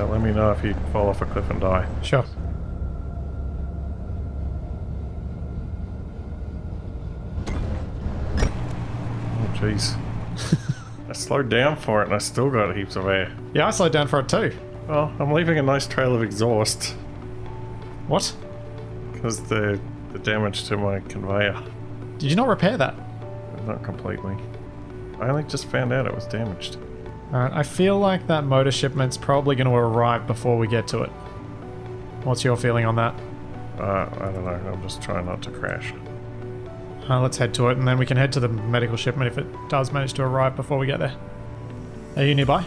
Uh, let me know if you fall off a cliff and die. Sure. Oh, jeez. I slowed down for it and I still got heaps of air. Yeah, I slowed down for it too. Well, I'm leaving a nice trail of exhaust What? because the the damage to my conveyor. Did you not repair that? Not completely. I only just found out it was damaged. Alright, I feel like that motor shipment's probably going to arrive before we get to it. What's your feeling on that? Uh, I don't know. I'm just trying not to crash. Uh, let's head to it, and then we can head to the medical shipment if it does manage to arrive before we get there. Are you nearby?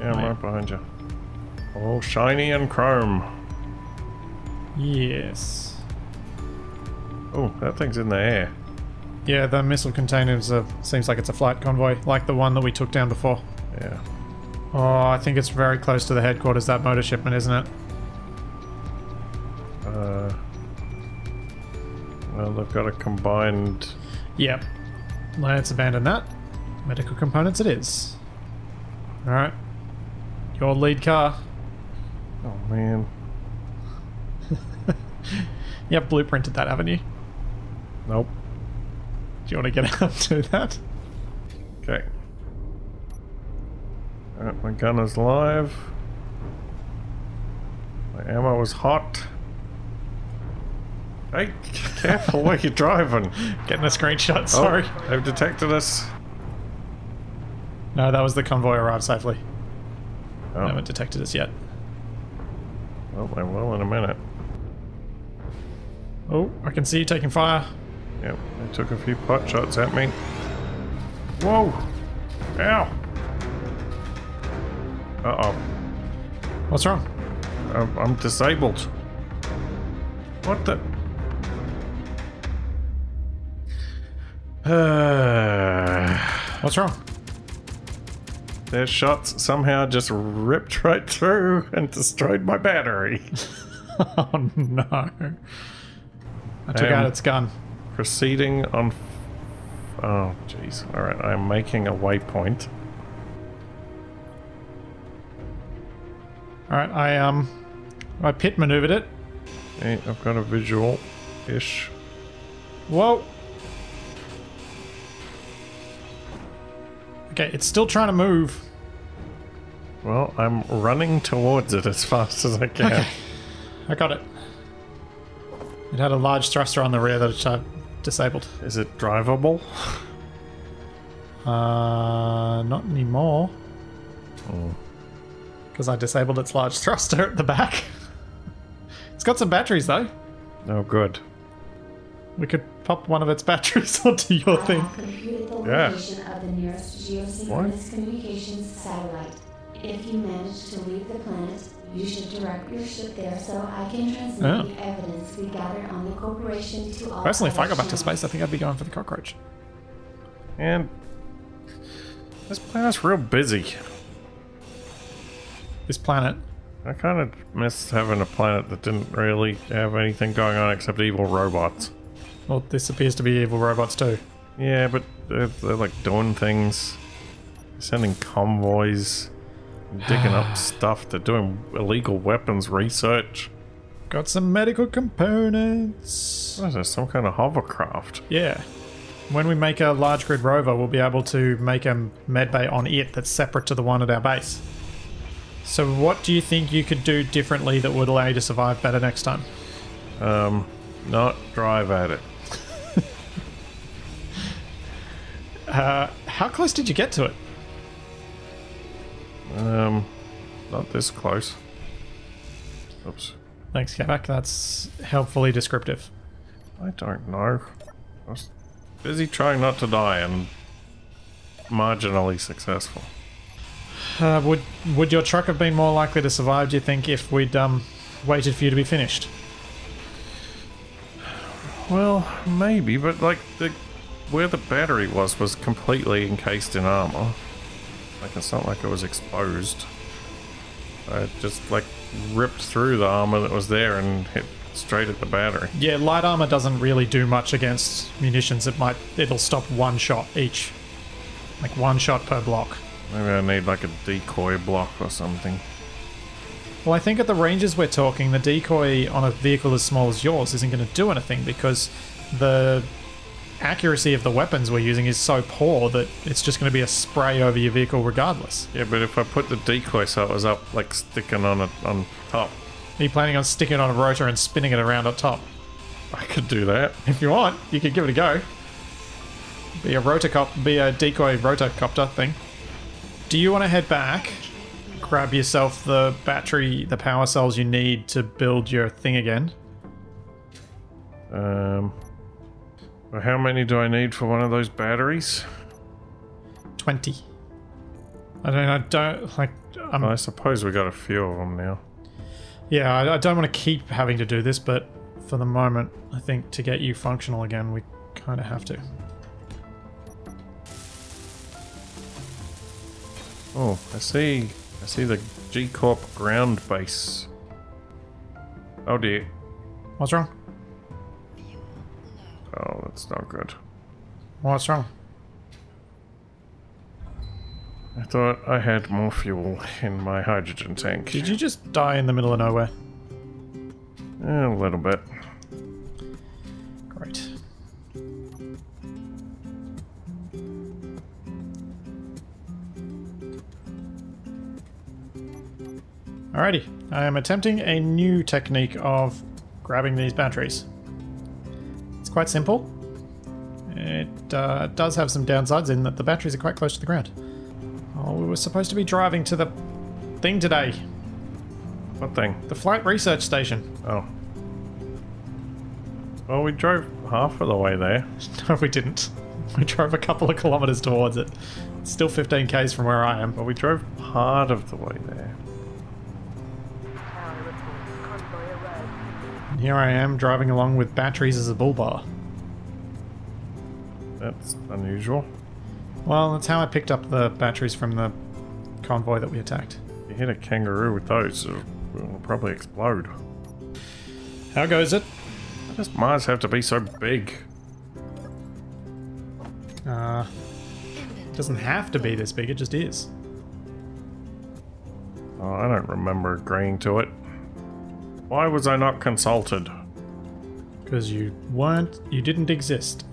Yeah, I'm Right. behind you. All shiny and chrome. Yes. Oh, that thing's in the air. Yeah, the missile containers uh, seems like it's a flight convoy, like the one that we took down before. Yeah. Oh, I think it's very close to the headquarters, that motor shipment, isn't it? Uh, well, they've got a combined. Yep. Let's abandon that. Medical components it is. Alright. Your lead car. Oh man. you Yep, blueprinted that, haven't you? Nope. Do you want to get out to that? Okay. Alright, my gun is live. My ammo is hot. Hey, careful where you're driving. Getting a screenshot, oh, sorry. Oh, they've detected us. No, that was the convoy arrived safely. Oh. They Oh, haven't detected us yet. well, they will in a minute. Oh, I can see you taking fire. Yep, they took a few pot shots at me. Whoa! Ow! Uh-oh. What's wrong? I'm, I'm disabled. What the? Uh, What's wrong? their shots somehow just ripped right through and destroyed my battery. Oh no. I took Um, out its gun. Proceeding on. f- Oh, jeez. Alright, I'm making a waypoint. Alright, I um I pit maneuvered it. Okay, I've got a visual ish. Whoa. Okay, it's still trying to move. Well, I'm running towards it as fast as I can. Okay. I got it. It had a large thruster on the rear that I disabled. Is it drivable? Uh, not anymore. Oh. Because I disabled its large thruster at the back. it's got some batteries though. No good. We could pop one of its batteries onto your thing. I have computed the Yeah. location of the nearest geosynchronous communications satellite. If you manage to leave the planet, you should direct your ship there so I can transmit Yeah. the evidence we gathered on the corporation to all. Personally, if I go back to space, I think I'd be going for the cockroach. And this planet's real busy. This planet. I kind of miss having a planet that didn't really have anything going on except evil robots. Well, this appears to be evil robots too. Yeah, but they're, they're like doing things, sending convoys, digging up stuff. They're doing illegal weapons research. Got some medical components. What is this? Some kind of hovercraft? Yeah. When we make a large grid rover, we'll be able to make a med bay on it that's separate to the one at our base. So, what do you think you could do differently that would allow you to survive better next time? Um, not drive at it. Uh, how close did you get to it? Um, not this close. Oops. Thanks, Capac. That's helpfully descriptive. I don't know. I was busy trying not to die and marginally successful. Uh, would would your truck have been more likely to survive? Do you think if we'd um, waited for you to be finished? Well, maybe, but like the where the battery was was completely encased in armor. Like it's not like it was exposed. It just like ripped through the armor that was there and hit straight at the battery. Yeah, light armor doesn't really do much against munitions. It might it'll stop one shot each, like one shot per block. Maybe I need like a decoy block or something. Well, I think at the ranges we're talking, the decoy on a vehicle as small as yours isn't going to do anything because the accuracy of the weapons we're using is so poor that it's just going to be a spray over your vehicle regardless. Yeah, but if I put the decoy so it was up, like sticking on it on top, Are you planning on sticking it on a rotor and spinning it around on top? I could do that. If you want, you could give it a go. Be a rotocop, be a decoy rotocopter thing. Do you want to head back, grab yourself the battery, the power cells you need to build your thing again? Um, well, how many do I need for one of those batteries? 20. I don't, I don't, like, I'm, I suppose we got a few of them now. yeah, I, I don't want to keep having to do this, but for the moment, I think to get you functional again, we kind of have to. Oh, I see. I see the G Corp ground base. Oh dear. What's wrong? That's not good. What's wrong? I thought I had more fuel in my hydrogen tank. Did you just die in the middle of nowhere? Eh, a little bit. Great. Alrighty, I am attempting a new technique of grabbing these batteries. It's quite simple. It uh, does have some downsides in that the batteries are quite close to the ground. Oh, we were supposed to be driving to the thing today, What thing? the flight research station. Oh. Well, we drove half of the way there. No, we didn't. We drove a couple of kilometers towards it. It's still 15 k's from where I am. But we drove part of the way there. And here I am driving along with batteries as a bull bar. That's unusual. Well, that's how I picked up the batteries from the convoy that we attacked. You hit a kangaroo with those, it'll, it'll probably explode. How goes it? Why does Mars have to be so big? Uh, doesn't have to be this big, it just is. Oh, I don't remember agreeing to it. Why was I not consulted? Because you weren't, you didn't exist.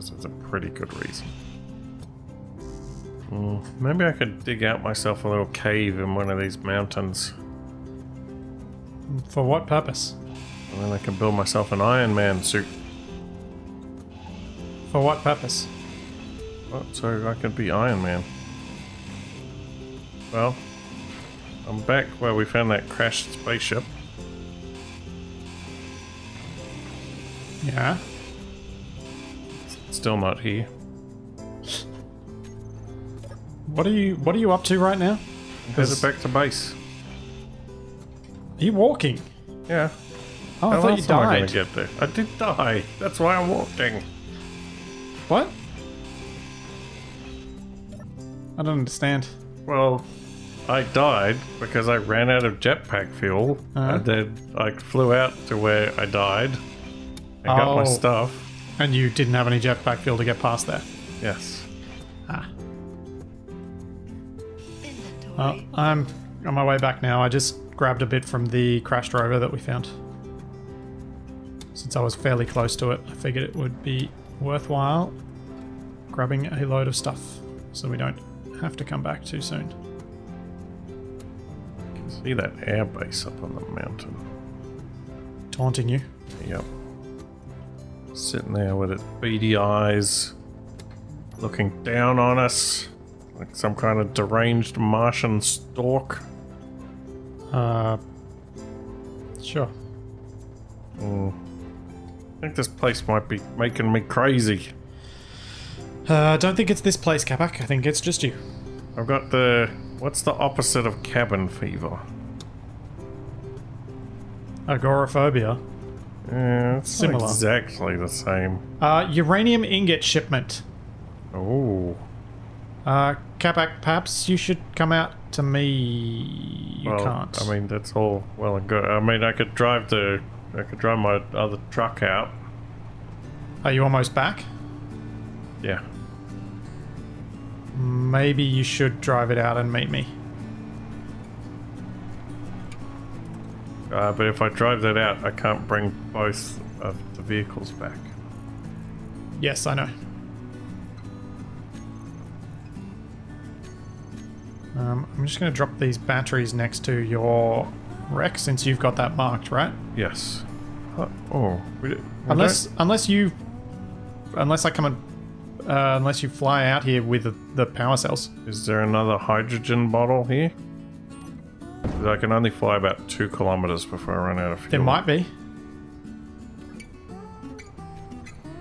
Guess it's a pretty good reason. Hmm, maybe I could dig out myself a little cave in one of these mountains. For what purpose? And then I can build myself an Iron Man suit. For what purpose? Oh, so I can be Iron Man. Well, I'm back where we found that crashed spaceship. Yeah. Still not here. What are you, what are you up to right now? Headed back to base. Are you walking? Yeah. Oh, I How thought you am I died. get there? I did die. That's why I'm walking. What? I don't understand. Well, I died because I ran out of jetpack fuel, Uh-huh. and then I flew out to where I died. I got my Oh. stuff. And you didn't have any jetpack fuel to get past there. Yes. Ah. Well, I'm on my way back now. I just grabbed a bit from the crashed rover that we found. Since I was fairly close to it, I figured it would be worthwhile grabbing a load of stuff so we don't have to come back too soon. Can see that air base up on the mountain. Taunting you. Yep. Sitting there with its beady eyes, looking down on us like some kind of deranged Martian stork. Uh, sure. Mm. I think this place might be making me crazy. Uh, I don't think it's this place, Capac. I think it's just you. I've got the. What's the opposite of cabin fever? Agoraphobia. Yeah, it's Similar. not exactly the same. Uh, uranium ingot shipment. Oh. Uh, Capac, perhaps you should come out to me. You well, can't. I mean, that's all well and good. I mean, I could drive the. I could drive my other truck out. Are you almost back? Yeah. Maybe you should drive it out and meet me. Uh, but if I drive that out, I can't bring both of the vehicles back. Yes, I know. Um, I'm just going to drop these batteries next to your wreck since you've got that marked, right? Yes. Uh, oh, we, we Unless don't- unless you unless I come and uh, unless you fly out here with the, the power cells. Is there another hydrogen bottle here? I can only fly about two kilometers before I run out of fuel. There might be.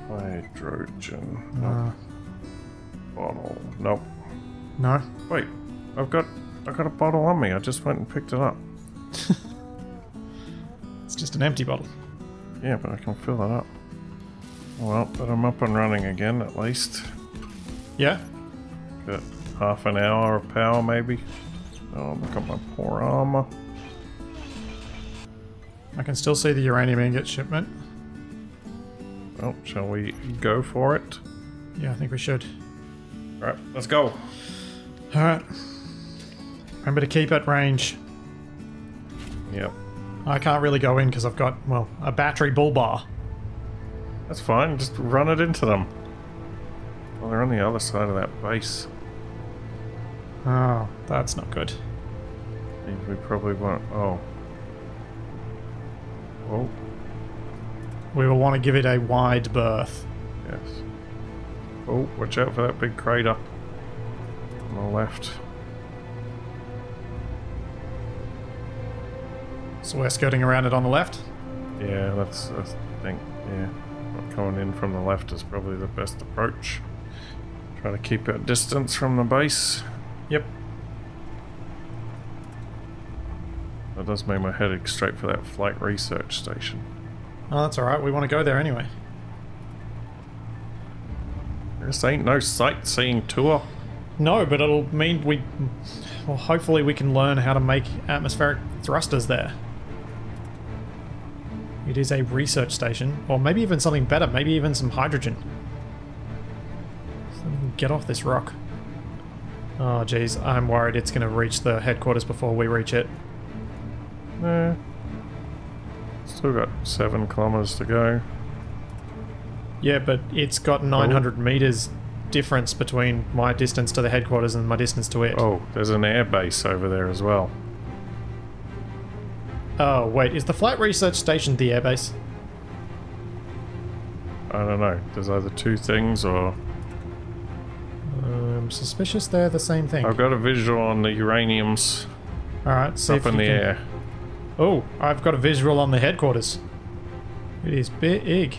Hydrogen. Uh, Bottle. Nope. no. Wait. I've got I got a bottle on me. I just went and picked it up. It's just an empty bottle. Yeah, but I can fill it up. Well, but I'm up and running again at least. Yeah. Got half an hour of power maybe. Oh, look at my poor armor. I can still see the uranium ingot shipment. Well, shall we go for it? Yeah, I think we should. Alright, let's go. Alright. Remember to keep at range. Yep. I can't really go in because I've got, well, a battery bull bar. That's fine, just run it into them. Well, they're on the other side of that base. Oh, that's not good. Means we probably won't. Oh. Oh, We will want to give it a wide berth. yes. Oh, watch out for that big crater. On the left. So we're skirting around it on the left. Yeah, that's, I think, yeah. Coming in from the left is probably the best approach. Try to keep our distance from the base. Yep. That does mean we're heading straight for that flight research station. Oh, that's alright. We want to go there anyway. This ain't no sightseeing tour. No, but it'll mean we. Well, hopefully we can learn how to make atmospheric thrusters there. It is a research station, or maybe even something better, maybe even some hydrogen. So we can get off this rock. Oh, geez, I'm worried it's going to reach the headquarters before we reach it. Nah. Still got seven kilometers to go. Yeah, but it's got 900 meters difference between my distance to the headquarters and my distance to it. Oh, there's an air base over there as well. Oh, wait, is the Flight Research Station the airbase? I don't know. There's either two things or I'm suspicious they're the same thing. I've got a visual on the uraniums Alright, see up if in the can- air. Oh, I've got a visual on the headquarters. It is big.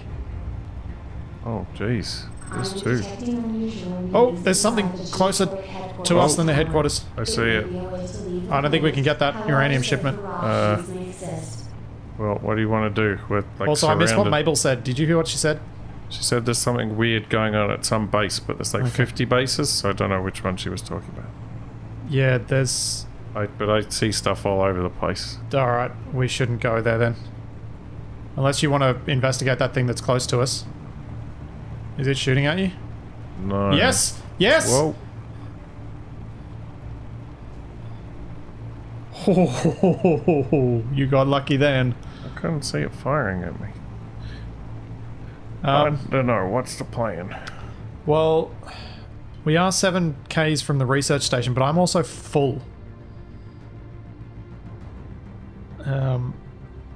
Oh, jeez. There's I'm two. Oh, there's something closer shipboard headquarters. To us than the headquarters. I see it. There may be a way to leave I don't think we can get that uranium shipment. Uh, options may exist. Well, what do you want to do? With like also, I missed what Mabel said. Did you hear what she said? She said there's something weird going on at some base, but there's like Okay. 50 bases, so I don't know which one she was talking about. Yeah, there's. I, but I see stuff all over the place. Alright, we shouldn't go there then. Unless you want to investigate that thing that's close to us. Is it shooting at you? No. Yes! Yes! Whoa. you got lucky then. I couldn't see it firing at me. Um, I don't know. What's the plan? Well, we are 7Ks from the research station, but I'm also full. Um,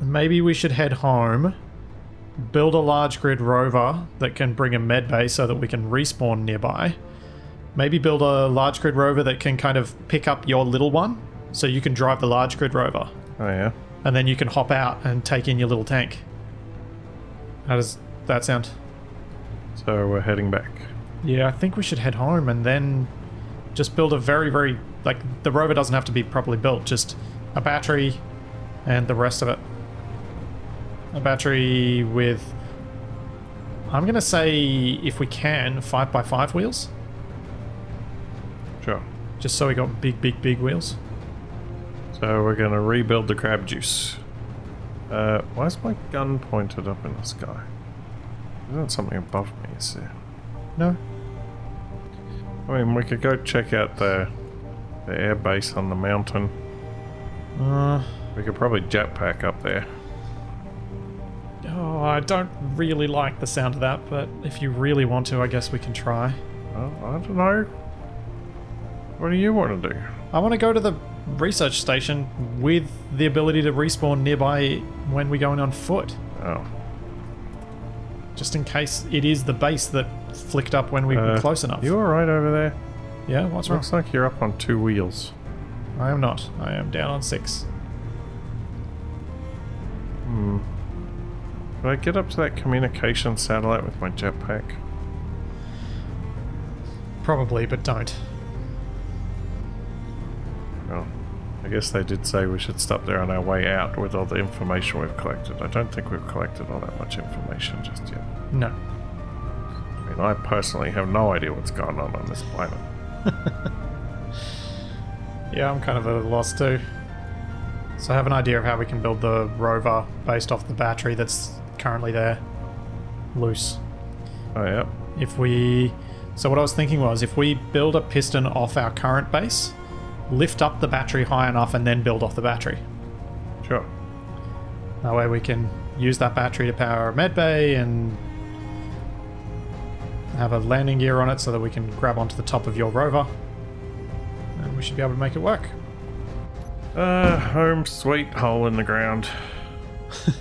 maybe we should head home, build a large grid rover that can bring a med bay so that we can respawn nearby. Maybe build a large grid rover that can kind of pick up your little one so you can drive the large grid rover. Oh, yeah. And then you can hop out and take in your little tank. How does that sound? So we're heading back. Yeah, I think we should head home and then just build a very, very like the rover doesn't have to be properly built, just a battery and the rest of it. A battery with I'm gonna say if we can, five by five wheels. Sure. Just so we got big, big, big wheels. So we're gonna rebuild the crab juice. Uh, why is my gun pointed up in the sky? Isn't something above me? Is there? No? I mean, we could go check out the the air base on the mountain. Uh We could probably jetpack up there. Oh, I don't really like the sound of that, but if you really want to, I guess we can try. Well, I don't know. What do you want to do? I want to go to the research station with the ability to respawn nearby when we go in on foot. Oh. Just in case it is the base that flicked up when we were Uh, close enough. You alright over there? Yeah, what's wrong? Looks like you're up on two wheels. I am not. I am down on six. Hmm. Could I get up to that communication satellite with my jetpack? Probably, but don't. I guess they did say we should stop there on our way out with all the information we've collected. I don't think we've collected all that much information just yet. No. I mean, I personally have no idea what's going on on this planet. Yeah, I'm kind of at a loss too. So I have an idea of how we can build the rover based off the battery that's currently there. Loose. Oh, yeah. If we. So what I was thinking was if we build a piston off our current base, lift up the battery high enough and then build off the battery. Sure. That way we can use that battery to power a medbay and have a landing gear on it so that we can grab onto the top of your rover. And we should be able to make it work. Uh, home sweet hole in the ground.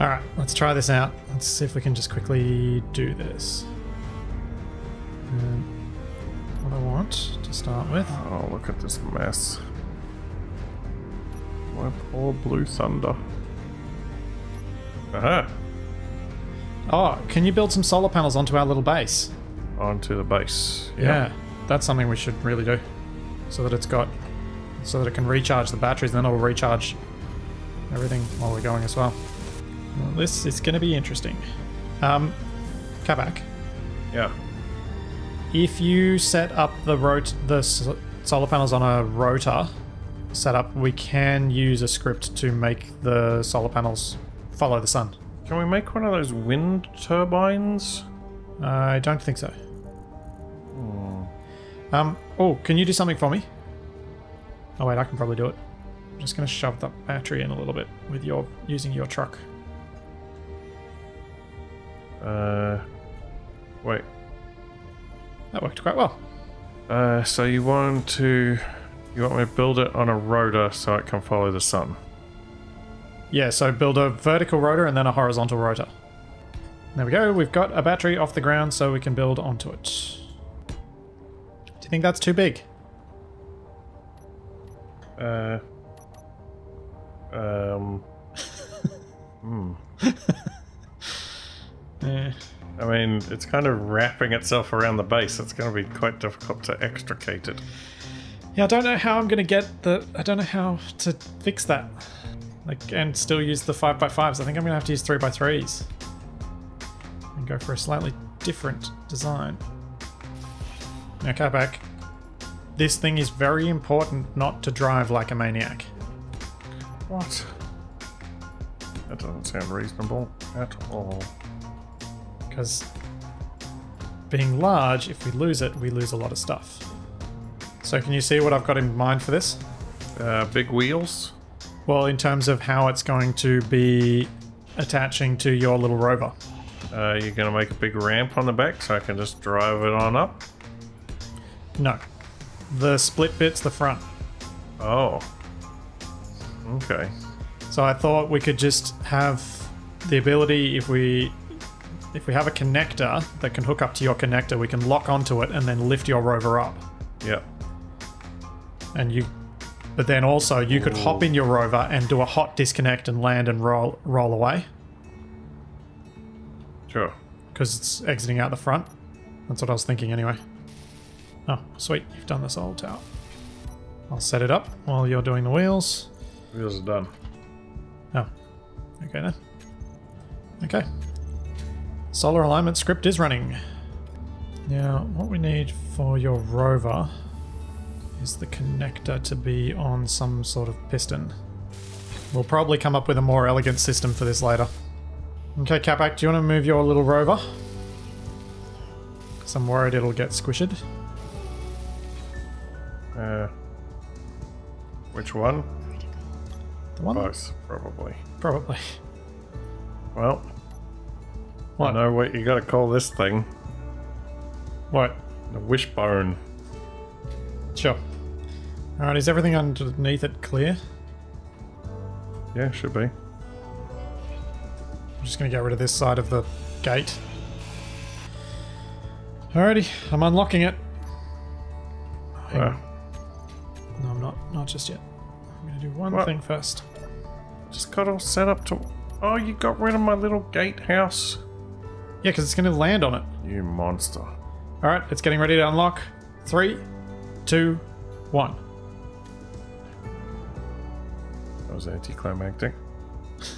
Alright, let's try this out. Let's see if we can just quickly do this. Um, want to start with. Oh, look at this mess. My poor blue thunder. Aha! Oh, can you build some solar panels onto our little base? Onto the base. Yeah, that's something we should really do. So that it's got. So that it can recharge the batteries, and then it'll recharge everything while we're going as well. Well, this is going to be interesting. Um, Capac, Yeah. If you set up the rot- the solar panels on a rotor setup, we can use a script to make the solar panels follow the sun. Can we make one of those wind turbines? I don't think so. Um. Oh, can you do something for me? Oh wait, I can probably do it. I'm just gonna shove that battery in a little bit with your using your truck. Uh, wait. That worked quite well. Uh, so you want to, you want me to build it on a rotor so it can follow the sun? Yeah. So build a vertical rotor and then a horizontal rotor. There we go. We've got a battery off the ground, so we can build onto it. Do you think that's too big? Uh, um, hmm. Yeah. I mean, it's kind of wrapping itself around the base. It's going to be quite difficult to extricate it. Yeah, I don't know how I'm gonna get the. I don't know how to fix that. Like, and still use the 5x5s. I think I'm gonna have to use 3x3s. And go for a slightly different design. Now, back. This thing is very important not to drive like a maniac. What? That doesn't sound reasonable at all. Because being large, if we lose it, we lose a lot of stuff. So, can you see what I've got in mind for this? Uh, big wheels? Well, in terms of how it's going to be attaching to your little rover. Uh, you're going to make a big ramp on the back so I can just drive it on up? No. The split bit's the front. Oh. Okay. So I thought we could just have the ability if we if we have a connector that can hook up to your connector, we can lock onto it and then lift your rover up. Yep. And you but then also you could hop in your rover and do a hot disconnect and land and roll roll away Sure. because it's exiting out the front. That's what I was thinking anyway. Oh, sweet. You've done this old tower. I'll set it up while you're doing the wheels. Wheels are done. Oh, okay then. Okay. Solar alignment script is running. Now, what we need for your rover is the connector to be on some sort of piston. We'll probably come up with a more elegant system for this later. Okay, Capac, do you want to move your little rover? Because I'm worried it'll get squished. Uh, Which one? The one? Both, probably. Probably. Well, What? I know what you gotta call this thing. What? The wishbone. Sure. Alright, is everything underneath it clear? Yeah, should be. I'm just going to get rid of this side of the gate. Alrighty, I'm unlocking it. Uh. No, I'm not. Not just yet. I'm to do one What? thing first. just got all set up to. Oh, you got rid of my little gatehouse. Yeah, because it's going to land on it. You monster. Alright, it's getting ready to unlock. Three, two, one. That was anticlimactic.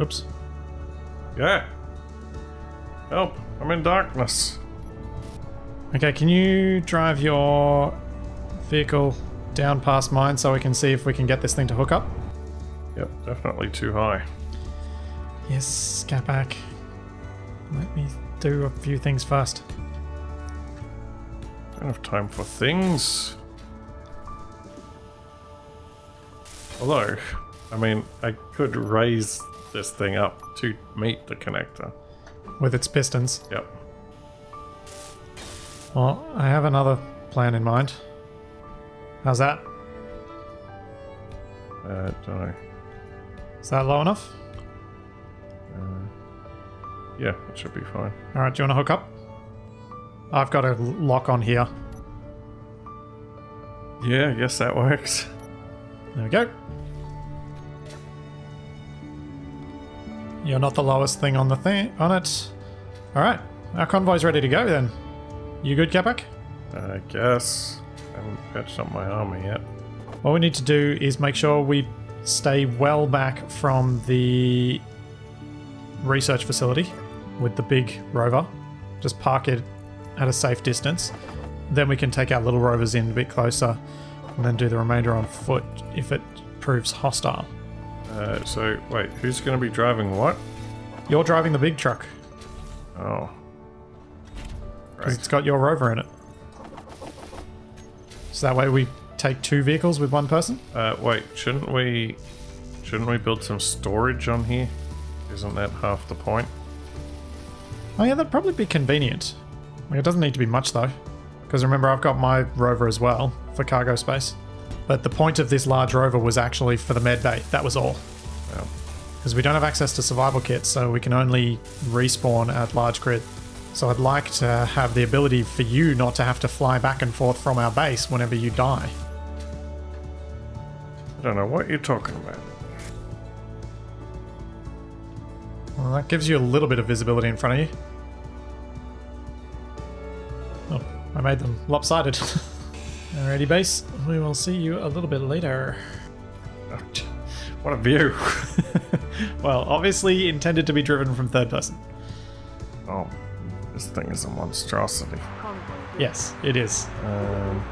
Oops. Yeah. Help! I'm in darkness. Okay, can you drive your vehicle down past mine so we can see if we can get this thing to hook up? Yep, definitely too high. Yes, get back. Let me do a few things first. Don't have time for things. Although, I mean, I could raise this thing up to meet the connector. With its pistons. Yep. Well, I have another plan in mind. How's that? Uh, don't know. Is that low enough? Yeah, it should be fine. Alright, do you want to hook up? I've got a lock on here. Yeah, yes, that works. There we go. You're not the lowest thing on the thing on it. Alright, our convoy's ready to go then. You good, Capac? I guess. I haven't patched up my armor yet. What we need to do is make sure we stay well back from the research facility with the big rover. Just park it at a safe distance. Then we can take our little rovers in a bit closer and then do the remainder on foot if it proves hostile. Uh, so, wait, who's going to be driving what? You're driving the big truck Oh. because Right. it's got your rover in it. So that way we take two vehicles with one person? Uh, wait, shouldn't we... Shouldn't we build some storage on here? Isn't that half the point? Oh yeah, that'd probably be convenient. Like, it doesn't need to be much though, because remember I've got my rover as well for cargo space. But the point of this large rover was actually for the med bay. That was all. Because we don't have access to survival kits, so we can only respawn at large grid. So I'd like to have the ability for you not to have to fly back and forth from our base whenever you die. I don't know what you're talking about. Well, that gives you a little bit of visibility in front of you. I made them lopsided. Alrighty, base. We will see you a little bit later. What a view! well, obviously intended to be driven from third person. oh, this thing is a monstrosity. Yes, it is. Um,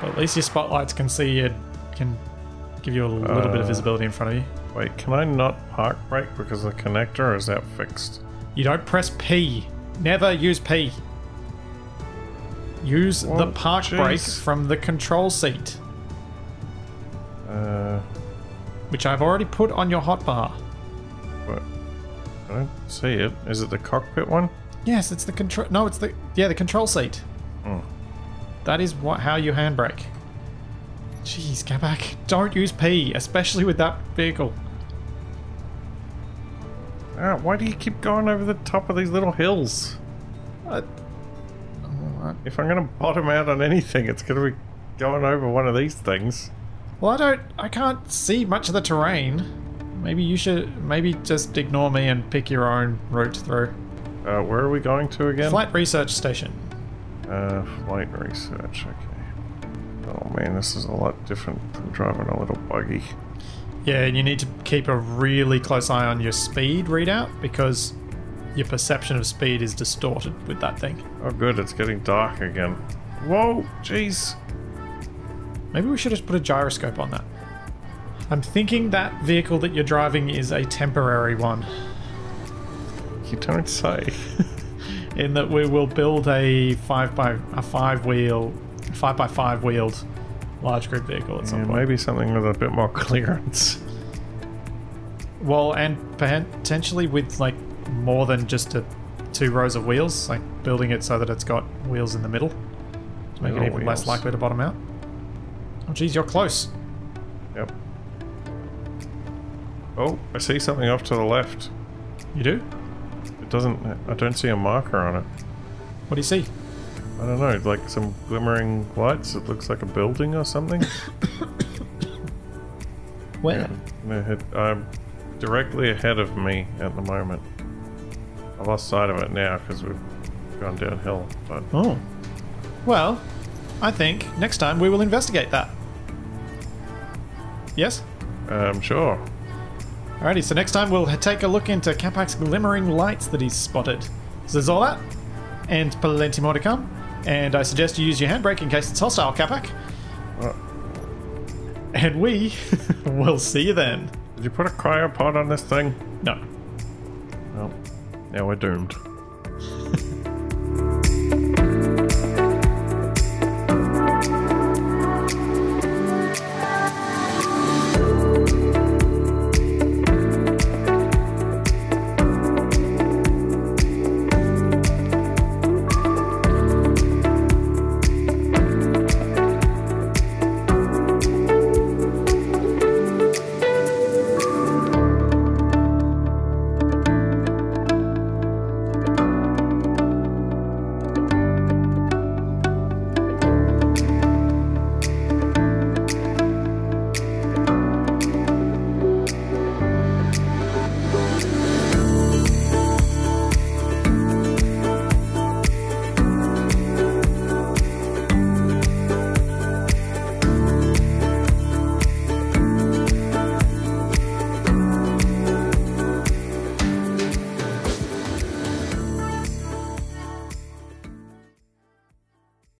But at least your spotlights can see it, can give you a little bit of Uh. visibility in front of you. wait, can I not park brake because the connector, or is that fixed? You don't press P. Never use P. Use the park brake from the control seat, Uh, which I've already put on your hotbar. what? I don't see it. Is it the cockpit one? Yes, it's the control. No, it's the yeah the control seat. Hmm. That is what how you handbrake. Jeez, get back! Don't use P, especially with that vehicle. Ah, why do you keep going over the top of these little hills? Uh, If I'm gonna bottom out on anything, it's gonna be going over one of these things. well, I don't. I can't see much of the terrain. Maybe you should. Maybe just ignore me and pick your own route through. Uh, where are we going to again? Flight research station. Uh, flight research, okay. Oh man, this is a lot different from driving a little buggy. Yeah, and you need to keep a really close eye on your speed readout because your perception of speed is distorted with that thing. Oh good, it's getting dark again. Whoa, jeez. Maybe we should have put a gyroscope on that. I'm thinking that vehicle that you're driving is a temporary one, You don't say. in that we will build a five by a five wheel five by five wheeled large grid vehicle at some Yeah, point. maybe something with a bit more clearance. Well, and potentially with like more than just a two rows of wheels, like building it so that it's got wheels in the middle to make it Middle even less likely to bottom out. Oh, geez, you're close. Yep. Oh, I see something off to the left. You do? It doesn't. I don't see a marker on it. What do you see? I don't know, like some glimmering lights. It looks like a building or something. Where? I'm I'm directly ahead of me at the moment. I lost sight of it now because we've gone downhill. But Oh. Well, I think next time we will investigate that. Yes? um, sure. Alrighty, so next time we'll take a look into Capac's glimmering lights that he's spotted. So there's all that, and plenty more to come. And I suggest you use your handbrake in case it's hostile, Capac. Uh, And we will see you then. did you put a cryopod on this thing? No. Well, now we're doomed.